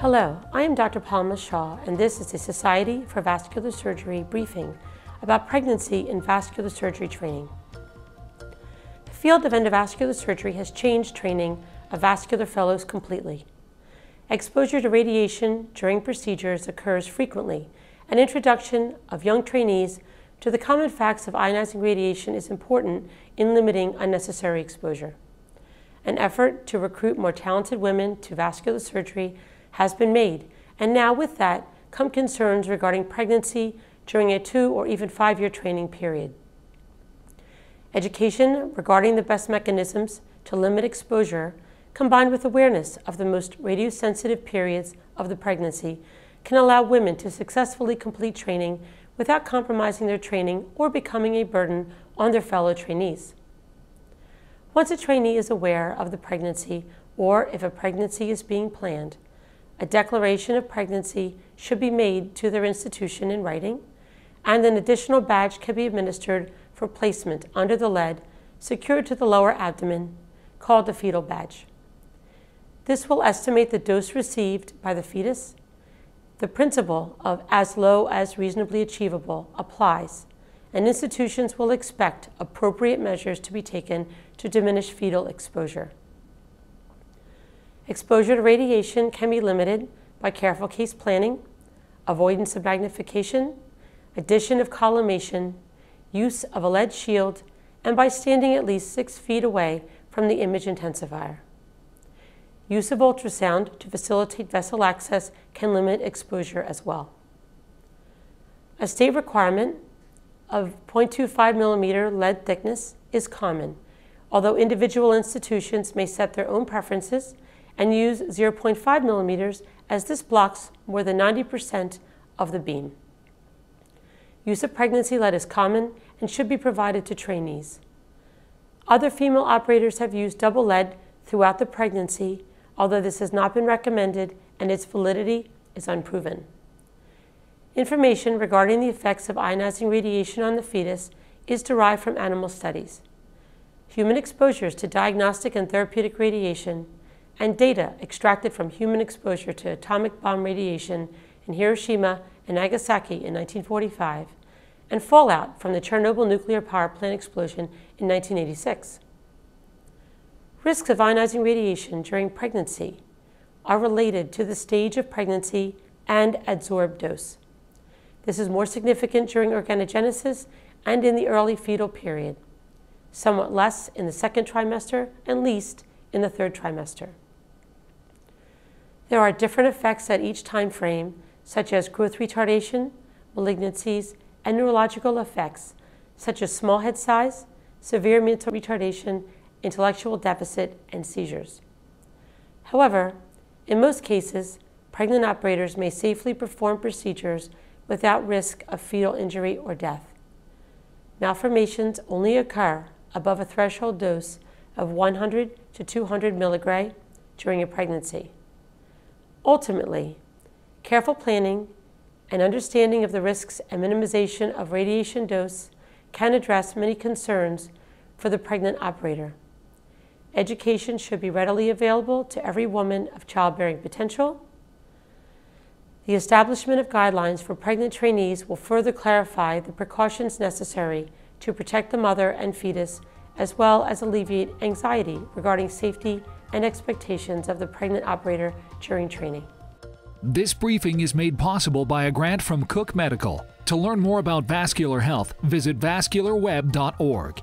Hello, I am Dr. Palma Shaw, and this is the Society for Vascular Surgery briefing about pregnancy and vascular surgery training. The field of endovascular surgery has changed training of vascular fellows completely. Exposure to radiation during procedures occurs frequently, and introduction of young trainees to the common facts of ionizing radiation is important in limiting unnecessary exposure. An effort to recruit more talented women to vascular surgery has been made, and now with that come concerns regarding pregnancy during a two or even five year training period. Education regarding the best mechanisms to limit exposure, combined with awareness of the most radiosensitive periods of the pregnancy, can allow women to successfully complete training without compromising their training or becoming a burden on their fellow trainees. Once a trainee is aware of the pregnancy or if a pregnancy is being planned, a declaration of pregnancy should be made to their institution in writing, and an additional badge can be administered for placement under the lead secured to the lower abdomen, called the fetal badge. This will estimate the dose received by the fetus. The principle of as low as reasonably achievable applies, and institutions will expect appropriate measures to be taken to diminish fetal exposure. Exposure to radiation can be limited by careful case planning, avoidance of magnification, addition of collimation, use of a lead shield, and by standing at least six feet away from the image intensifier. Use of ultrasound to facilitate vessel access can limit exposure as well. A state requirement of 0.25 millimeter lead thickness is common, although individual institutions may set their own preferences and use 0.5 millimeters as this blocks more than 90% of the beam. Use of pregnancy lead is common and should be provided to trainees. Other female operators have used double lead throughout the pregnancy, although this has not been recommended and its validity is unproven. Information regarding the effects of ionizing radiation on the fetus is derived from animal studies. Human exposures to diagnostic and therapeutic radiation and data extracted from human exposure to atomic bomb radiation in Hiroshima and Nagasaki in 1945, and fallout from the Chernobyl nuclear power plant explosion in 1986. Risks of ionizing radiation during pregnancy are related to the stage of pregnancy and adsorbed dose. This is more significant during organogenesis and in the early fetal period, somewhat less in the second trimester and least in the third trimester. There are different effects at each time frame, such as growth retardation, malignancies, and neurological effects, such as small head size, severe mental retardation, intellectual deficit, and seizures. However, in most cases, pregnant operators may safely perform procedures without risk of fetal injury or death. Malformations only occur above a threshold dose of 100 to 200 milligray during a pregnancy. Ultimately, careful planning and understanding of the risks and minimization of radiation dose can address many concerns for the pregnant operator. Education should be readily available to every woman of childbearing potential. The establishment of guidelines for pregnant trainees will further clarify the precautions necessary to protect the mother and fetus, as well as alleviate anxiety regarding safety and expectations of the pregnant operator during training. This briefing is made possible by a grant from Cook Medical. To learn more about vascular health, visit vascularweb.org.